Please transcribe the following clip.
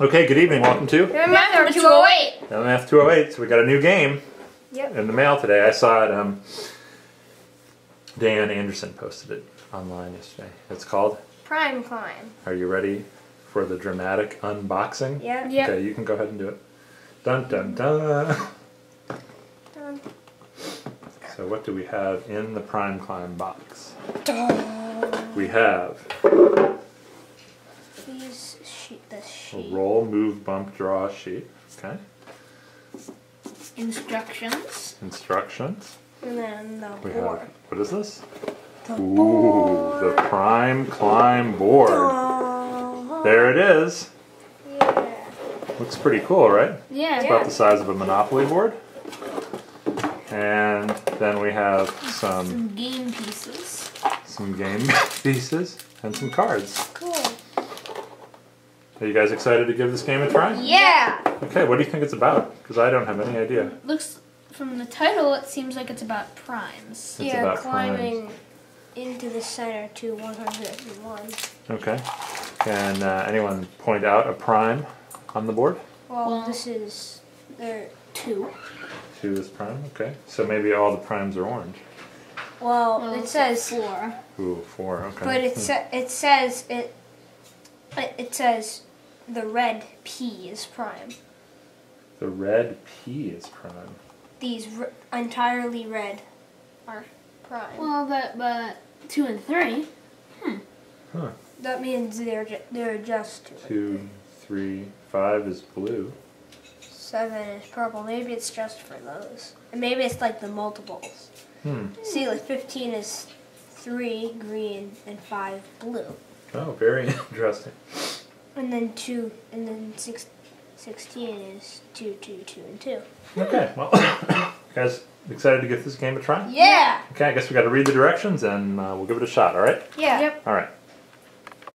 Okay, good evening. Welcome to Math number 208. LMF 208. So we got a new game Yep. in the mail today. I saw it. Um, Dan Anderson posted it online yesterday. It's called Prime climb. Are you ready for the dramatic unboxing? Yeah. Yep. Okay, you can go ahead and do it. Dun dun dun. Done. So what do we have in the Prime Climb box? We have Please sheet this a sheet. roll, move, bump, draw sheet. Okay. Instructions. Instructions. And then the We board. have what is this? The Ooh, board. the Prime Climb board. There it is. Yeah. Looks pretty cool, right? Yeah. It's about the size of a Monopoly board. And then we have some Some game pieces. some game pieces and some cards. Cool. Are you guys excited to give this game a try? Yeah. Okay, what do you think it's about? Because I don't have any idea. Looks from the title, it seems like it's about primes. It's yeah, about climbing into the center to 101. Okay. Can uh, anyone point out a prime on the board? Well, Well- this is there. Two. Two is prime. Okay. So maybe all the primes are orange. Well, Well, it says, four. Ooh, four. Okay. but it Hmm. sa- it says it. It it says the red P is prime. the red P is prime. These r- entirely red are prime. Well, but but two and three. Hmm. Huh. That means they're ju- they're just two. Two, three, five is blue. Seven is purple. Maybe it's just for those. And maybe it's like the multiples. Hmm. See, like 15 is three green and five blue. Oh, very interesting. And then two, and then six, 16 is two, two, two, and two. Okay. Well, guys, excited to give this game a try? Yeah! Okay, I guess we got to read the directions and uh, we'll give it a shot. All right. Yeah. Yep. All right.